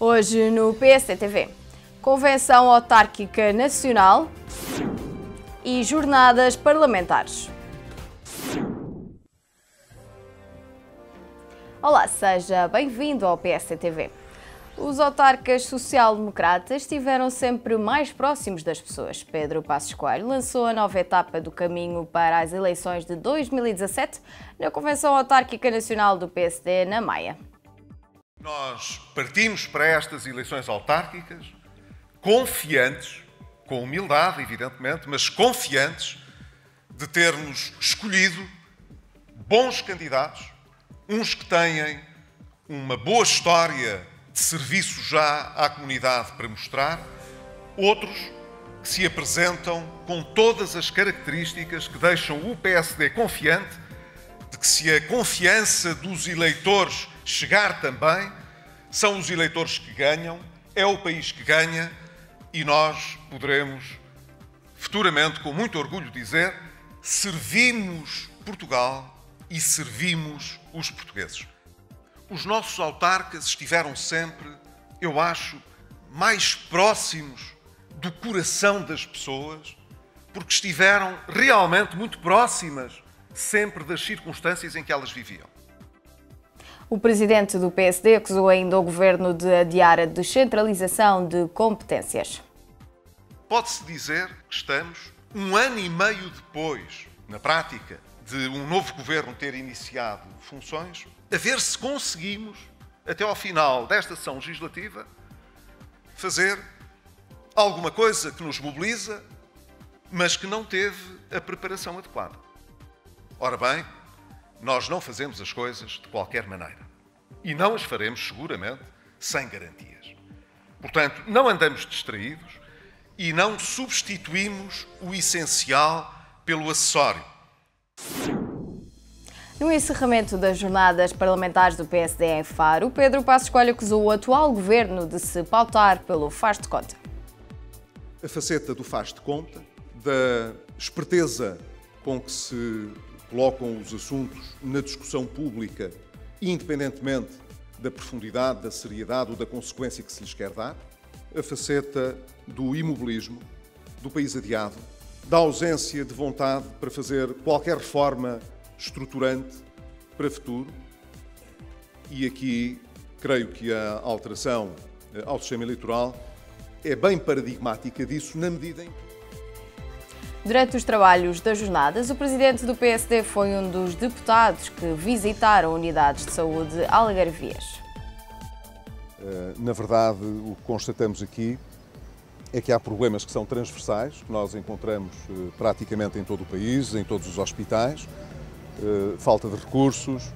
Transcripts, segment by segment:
Hoje no PSTV, Convenção Autárquica Nacional e Jornadas Parlamentares. Olá, seja bem-vindo ao PSTV. Os autarcas social-democratas estiveram sempre mais próximos das pessoas. Pedro Passos Coelho lançou a nova etapa do caminho para as eleições de 2017 na Convenção Autárquica Nacional do PSD, na Maia. Nós partimos para estas eleições autárquicas confiantes, com humildade, evidentemente, mas confiantes de termos escolhido bons candidatos, uns que têm uma boa história de serviço já à comunidade para mostrar, outros que se apresentam com todas as características que deixam o PSD confiante de que se a confiança dos eleitores chegar também, são os eleitores que ganham, é o país que ganha e nós poderemos futuramente, com muito orgulho, dizer: servimos Portugal e servimos os portugueses. Os nossos autarcas estiveram sempre, eu acho, mais próximos do coração das pessoas, porque estiveram realmente muito próximas sempre das circunstâncias em que elas viviam. O presidente do PSD acusou ainda o governo de adiar a descentralização de competências. Pode-se dizer que estamos um ano e meio depois, na prática, de um novo governo ter iniciado funções, a ver se conseguimos, até ao final desta sessão legislativa, fazer alguma coisa que nos mobiliza, mas que não teve a preparação adequada. Ora bem, nós não fazemos as coisas de qualquer maneira. E não as faremos, seguramente, sem garantias. Portanto, não andamos distraídos e não substituímos o essencial pelo acessório. No encerramento das jornadas parlamentares do PSD em Faro, Pedro Passos Coelho acusou o atual governo de se pautar pelo faz de conta. A faceta do faz de conta, da esperteza com que se colocam os assuntos na discussão pública, independentemente da profundidade, da seriedade ou da consequência que se lhes quer dar, a faceta do imobilismo, do país adiado, da ausência de vontade para fazer qualquer reforma estruturante para futuro. E aqui creio que a alteração eh, ao sistema eleitoral é bem paradigmática disso, na medida em que. Durante os trabalhos das jornadas, o presidente do PSD foi um dos deputados que visitaram unidades de saúde algarvias. Eh, na verdade, o que constatamos aqui é que há problemas que são transversais, que nós encontramos eh, praticamente em todo o país, em todos os hospitais, eh, falta de recursos,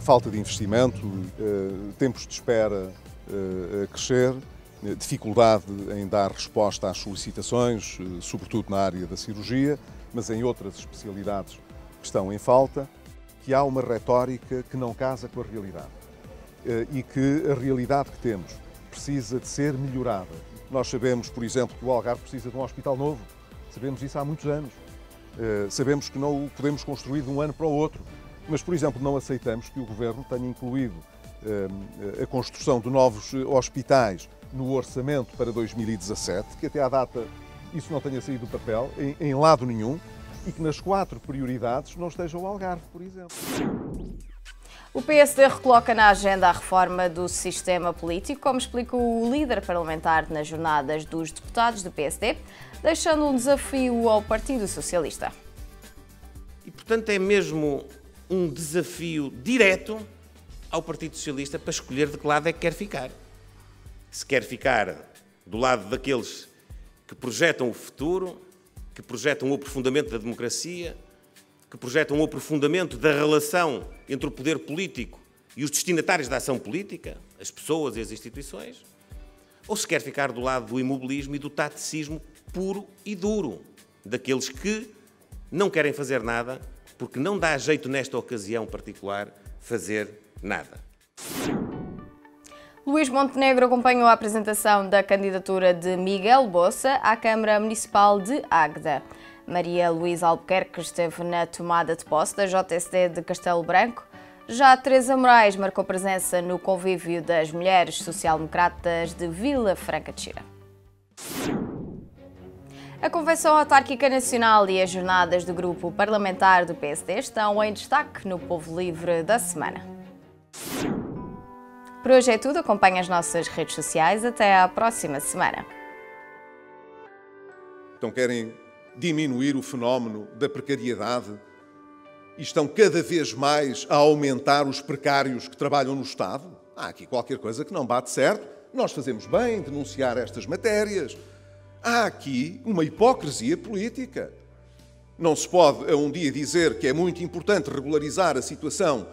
falta de investimento, tempos de espera a crescer, dificuldade em dar resposta às solicitações, sobretudo na área da cirurgia, mas em outras especialidades que estão em falta, que há uma retórica que não casa com a realidade e que a realidade que temos precisa de ser melhorada. Nós sabemos, por exemplo, que o Algarve precisa de um hospital novo. Sabemos isso há muitos anos. Sabemos que não o podemos construir de um ano para o outro. Mas, por exemplo, não aceitamos que o Governo tenha incluído a construção de novos hospitais no orçamento para 2017, que até à data isso não tenha saído do papel, em, em lado nenhum, e que nas quatro prioridades não esteja o Algarve, por exemplo. O PSD recoloca na agenda a reforma do sistema político, como explicou o líder parlamentar nas jornadas dos deputados do PSD, deixando um desafio ao Partido Socialista. E, portanto, é mesmo um desafio direto ao Partido Socialista para escolher de que lado é que quer ficar. Se quer ficar do lado daqueles que projetam o futuro, que projetam o aprofundamento da democracia, que projetam o aprofundamento da relação entre o poder político e os destinatários da ação política, as pessoas e as instituições, ou se quer ficar do lado do imobilismo e do taticismo puro e duro, daqueles que não querem fazer nada porque não dá jeito nesta ocasião particular fazer nada. Luís Montenegro acompanhou a apresentação da candidatura de Miguel Bossa à Câmara Municipal de Águeda. Maria Luísa Albuquerque esteve na tomada de posse da JSD de Castelo Branco. Já Teresa Moraes marcou presença no convívio das mulheres social-democratas de Vila Franca de Xira. A Convenção Autárquica Nacional e as jornadas do grupo parlamentar do PSD estão em destaque no Povo Livre da semana. Por hoje é tudo. Acompanhe as nossas redes sociais. Até à próxima semana. Então querem diminuir o fenómeno da precariedade e estão cada vez mais a aumentar os precários que trabalham no Estado? Há aqui qualquer coisa que não bate certo. Nós fazemos bem em denunciar estas matérias. Há aqui uma hipocrisia política. Não se pode a um dia dizer que é muito importante regularizar a situação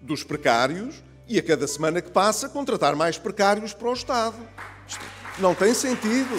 dos precários e a cada semana que passa contratar mais precários para o Estado. Isto não tem sentido.